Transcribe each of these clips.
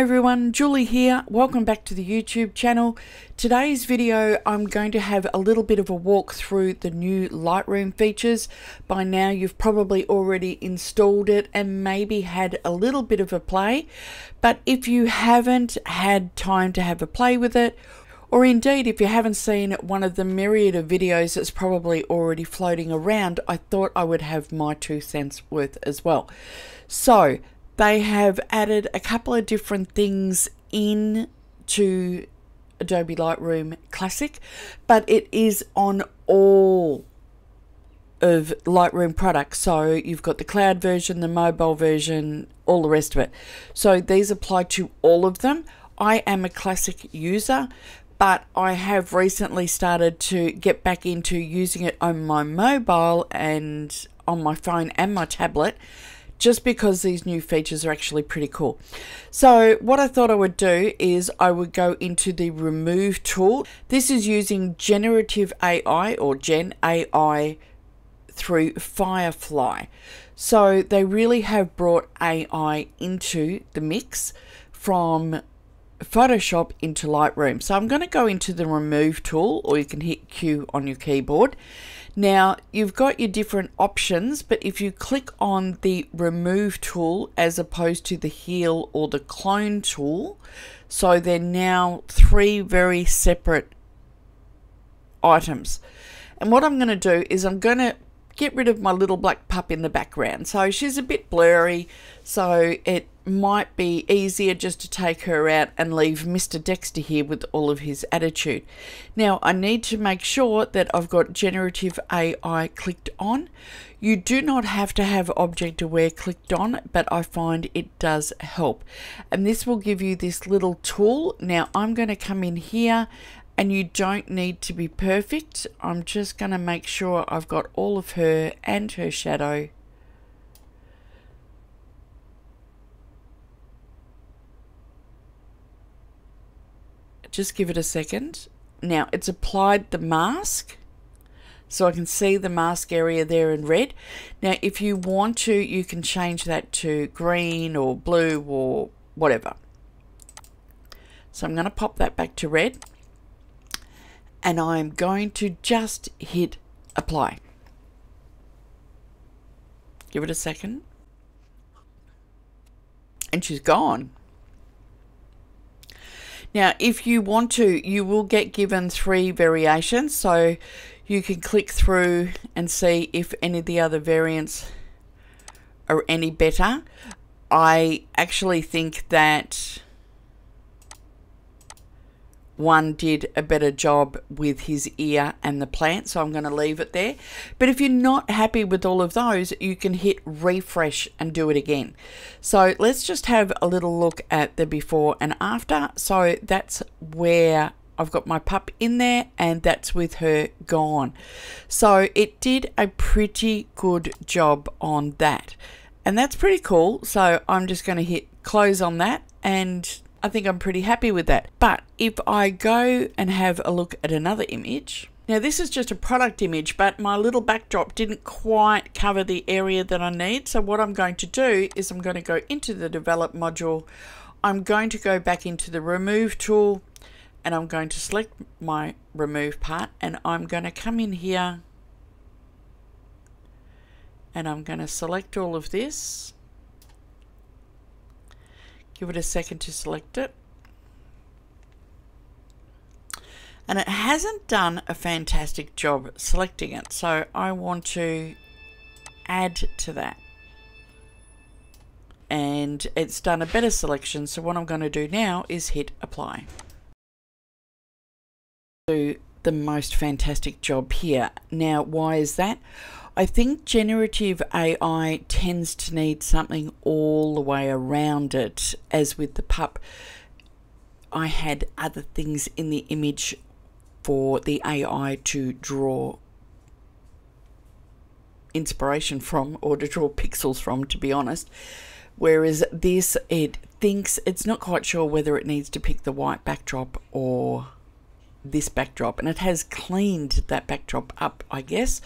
Hi everyone, Julie here. Welcome back to the YouTube channel. Today's video, I'm going to have a little bit of a walk through the new Lightroom features. By now, you've probably already installed it and maybe had a little bit of a play. But if you haven't had time to have a play with it, or indeed, if you haven't seen one of the myriad of videos that's probably already floating around, I thought I would have my two cents worth as well. So, they have added a couple of different things in to Adobe Lightroom Classic, but it is on all of Lightroom products. So you've got the cloud version, the mobile version, all the rest of it. So these apply to all of them. I am a classic user, but I have recently started to get back into using it on my mobile and on my phone and my tablet just because these new features are actually pretty cool. So what I thought I would do is I would go into the remove tool. This is using generative AI or Gen AI through Firefly. So they really have brought AI into the mix from Photoshop into Lightroom. So I'm going to go into the remove tool or you can hit Q on your keyboard now you've got your different options, but if you click on the remove tool as opposed to the heal or the clone tool, so they're now three very separate items. And what I'm going to do is I'm going to get rid of my little black pup in the background. So she's a bit blurry, so it might be easier just to take her out and leave Mr. Dexter here with all of his attitude. Now, I need to make sure that I've got generative AI clicked on. You do not have to have object aware clicked on, but I find it does help. And this will give you this little tool. Now, I'm going to come in here and you don't need to be perfect. I'm just going to make sure I've got all of her and her shadow. Just give it a second. Now it's applied the mask so I can see the mask area there in red. Now if you want to you can change that to green or blue or whatever. So I'm going to pop that back to red and I'm going to just hit apply. Give it a second. And she's gone. Now, if you want to, you will get given three variations. So you can click through and see if any of the other variants are any better. I actually think that one did a better job with his ear and the plant, so I'm going to leave it there. But if you're not happy with all of those, you can hit refresh and do it again. So let's just have a little look at the before and after. So that's where I've got my pup in there and that's with her gone. So it did a pretty good job on that. And that's pretty cool. So I'm just going to hit close on that and I think I'm pretty happy with that. But if I go and have a look at another image, now this is just a product image, but my little backdrop didn't quite cover the area that I need. So what I'm going to do is I'm going to go into the develop module. I'm going to go back into the remove tool and I'm going to select my remove part and I'm going to come in here and I'm going to select all of this Give it a second to select it. And it hasn't done a fantastic job selecting it. So I want to add to that. And it's done a better selection. So what I'm going to do now is hit apply. Do the most fantastic job here. Now, why is that? I think generative AI tends to need something all the way around it, as with the pup. I had other things in the image for the AI to draw inspiration from or to draw pixels from, to be honest. Whereas this, it thinks it's not quite sure whether it needs to pick the white backdrop or this backdrop and it has cleaned that backdrop up I guess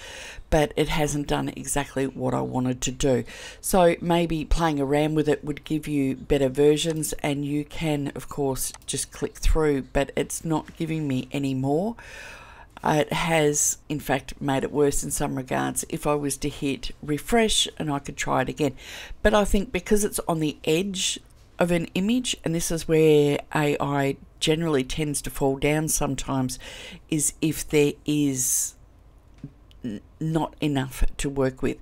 but it hasn't done exactly what I wanted to do. So maybe playing around with it would give you better versions and you can of course just click through but it's not giving me any more. Uh, it has in fact made it worse in some regards. If I was to hit refresh and I could try it again. But I think because it's on the edge of an image, and this is where AI generally tends to fall down sometimes, is if there is not enough to work with.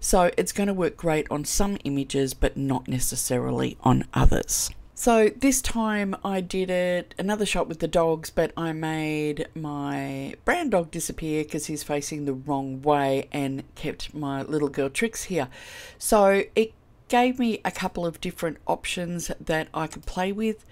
So it's going to work great on some images, but not necessarily on others. So this time I did it another shot with the dogs, but I made my brown dog disappear because he's facing the wrong way and kept my little girl tricks here. So it gave me a couple of different options that I could play with.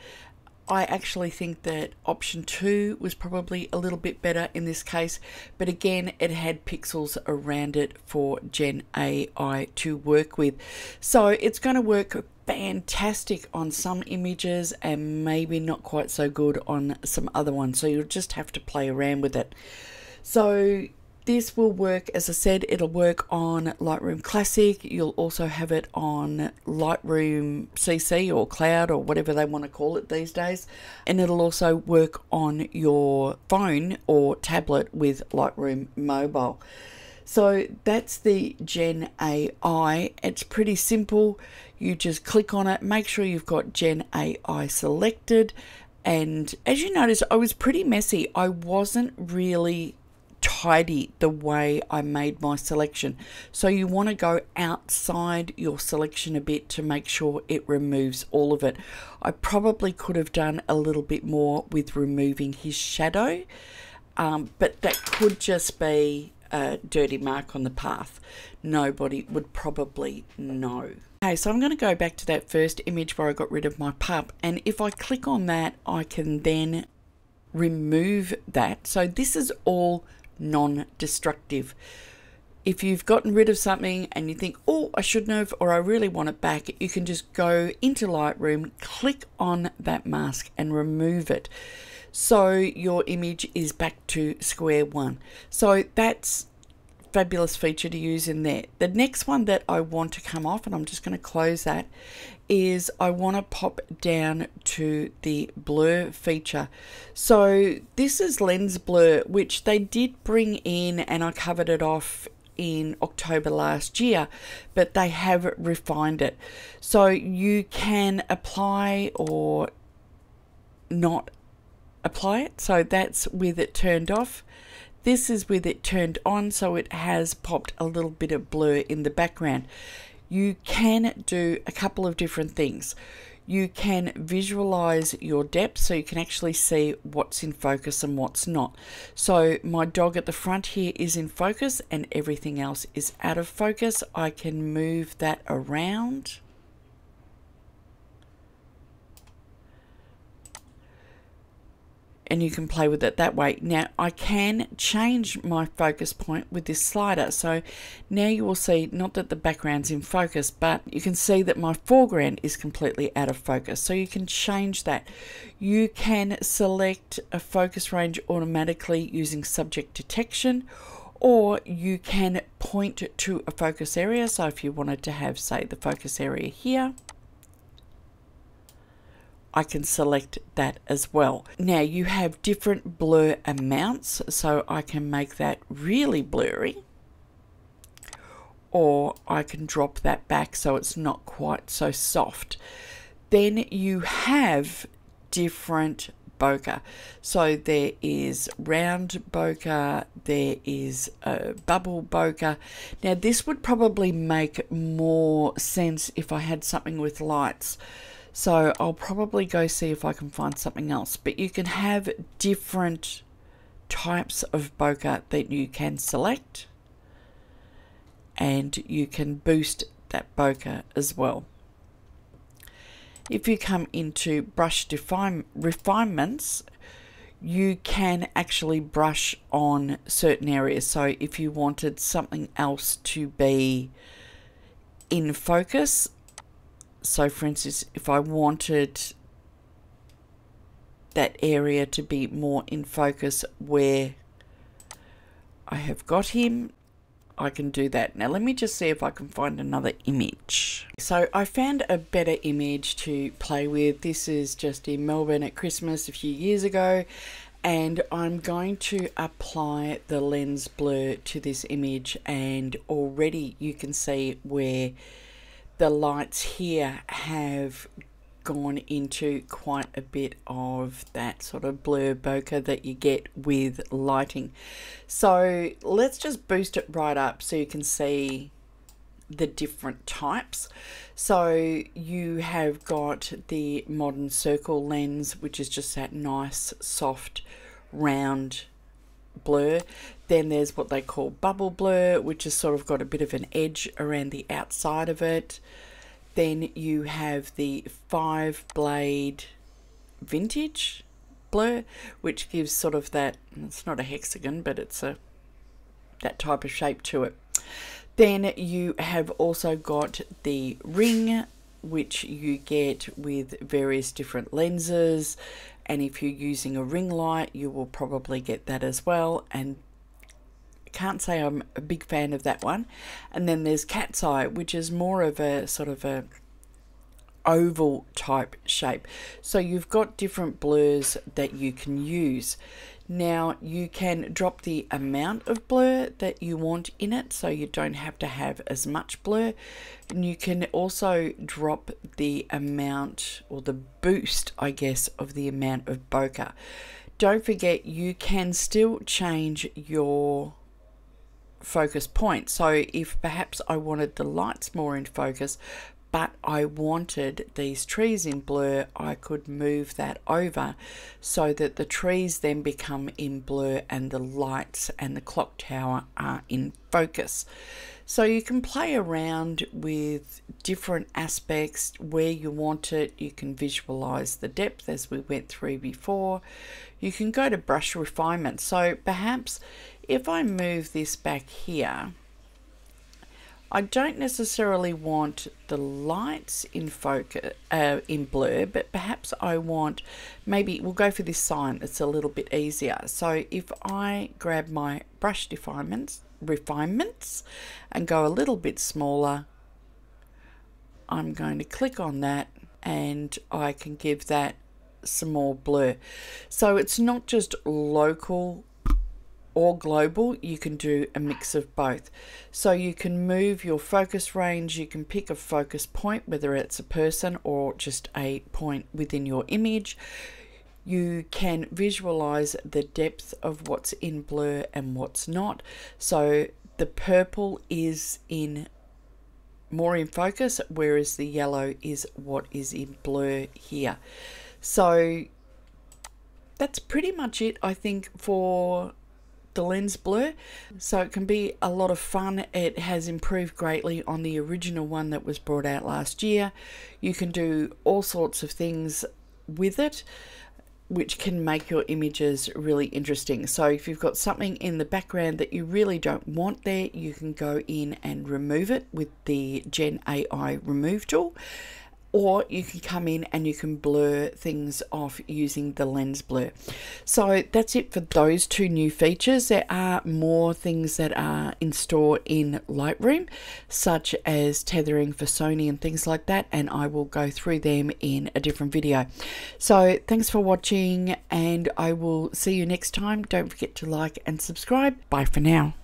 I actually think that option two was probably a little bit better in this case, but again, it had pixels around it for Gen AI to work with. So it's going to work fantastic on some images and maybe not quite so good on some other ones. So you'll just have to play around with it. So this will work, as I said, it'll work on Lightroom Classic. You'll also have it on Lightroom CC or Cloud or whatever they want to call it these days. And it'll also work on your phone or tablet with Lightroom Mobile. So that's the Gen AI. It's pretty simple. You just click on it, make sure you've got Gen AI selected. And as you notice, I was pretty messy. I wasn't really tidy the way I made my selection. So you want to go outside your selection a bit to make sure it removes all of it. I probably could have done a little bit more with removing his shadow, um, but that could just be a dirty mark on the path. Nobody would probably know. Okay, so I'm going to go back to that first image where I got rid of my pup, and if I click on that, I can then remove that. So this is all non destructive. If you've gotten rid of something and you think, oh, I shouldn't have, or I really want it back, you can just go into Lightroom, click on that mask, and remove it. So your image is back to square one. So that's fabulous feature to use in there. The next one that I want to come off, and I'm just going to close that, is I want to pop down to the blur feature. So this is lens blur, which they did bring in and I covered it off in October last year, but they have refined it. So you can apply or not apply it. So that's with it turned off. This is with it turned on, so it has popped a little bit of blur in the background you can do a couple of different things. You can visualize your depth so you can actually see what's in focus and what's not. So my dog at the front here is in focus and everything else is out of focus. I can move that around and you can play with it that way. Now I can change my focus point with this slider. So now you will see not that the background's in focus, but you can see that my foreground is completely out of focus. So you can change that. You can select a focus range automatically using subject detection or you can point to a focus area. So if you wanted to have say the focus area here, I can select that as well. Now you have different blur amounts, so I can make that really blurry or I can drop that back so it's not quite so soft. Then you have different bokeh. So there is round bokeh, there is a bubble bokeh. Now this would probably make more sense if I had something with lights. So I'll probably go see if I can find something else. But you can have different types of bokeh that you can select and you can boost that bokeh as well. If you come into brush define refinements, you can actually brush on certain areas. So if you wanted something else to be in focus, so for instance, if I wanted that area to be more in focus where I have got him I can do that. Now let me just see if I can find another image. So I found a better image to play with. This is just in Melbourne at Christmas a few years ago and I'm going to apply the lens blur to this image and already you can see where the lights here have gone into quite a bit of that sort of blur bokeh that you get with lighting. So let's just boost it right up so you can see the different types. So you have got the modern circle lens, which is just that nice, soft, round blur. Then there's what they call bubble blur, which has sort of got a bit of an edge around the outside of it. Then you have the five blade vintage blur, which gives sort of that, it's not a hexagon, but it's a that type of shape to it. Then you have also got the ring, which you get with various different lenses. And if you're using a ring light, you will probably get that as well. And can't say I'm a big fan of that one. And then there's Cat's Eye, which is more of a sort of a oval type shape. So you've got different blurs that you can use. Now you can drop the amount of blur that you want in it so you don't have to have as much blur. And you can also drop the amount or the boost, I guess, of the amount of bokeh. Don't forget you can still change your focus point. So if perhaps I wanted the lights more in focus, but I wanted these trees in blur, I could move that over so that the trees then become in blur and the lights and the clock tower are in focus. So you can play around with different aspects where you want it. You can visualize the depth as we went through before. You can go to brush refinement. So perhaps if I move this back here, I don't necessarily want the lights in focus, uh, in blur, but perhaps I want, maybe we'll go for this sign, it's a little bit easier. So if I grab my brush refinements, refinements and go a little bit smaller, I'm going to click on that and I can give that some more blur. So it's not just local or global, you can do a mix of both. So you can move your focus range, you can pick a focus point, whether it's a person or just a point within your image. You can visualize the depth of what's in blur and what's not. So the purple is in more in focus, whereas the yellow is what is in blur here. So that's pretty much it, I think, for the lens blur. So it can be a lot of fun. It has improved greatly on the original one that was brought out last year. You can do all sorts of things with it which can make your images really interesting. So if you've got something in the background that you really don't want there, you can go in and remove it with the Gen AI remove tool or you can come in and you can blur things off using the lens blur. So that's it for those two new features. There are more things that are in store in Lightroom, such as tethering for Sony and things like that, and I will go through them in a different video. So thanks for watching, and I will see you next time. Don't forget to like and subscribe. Bye for now.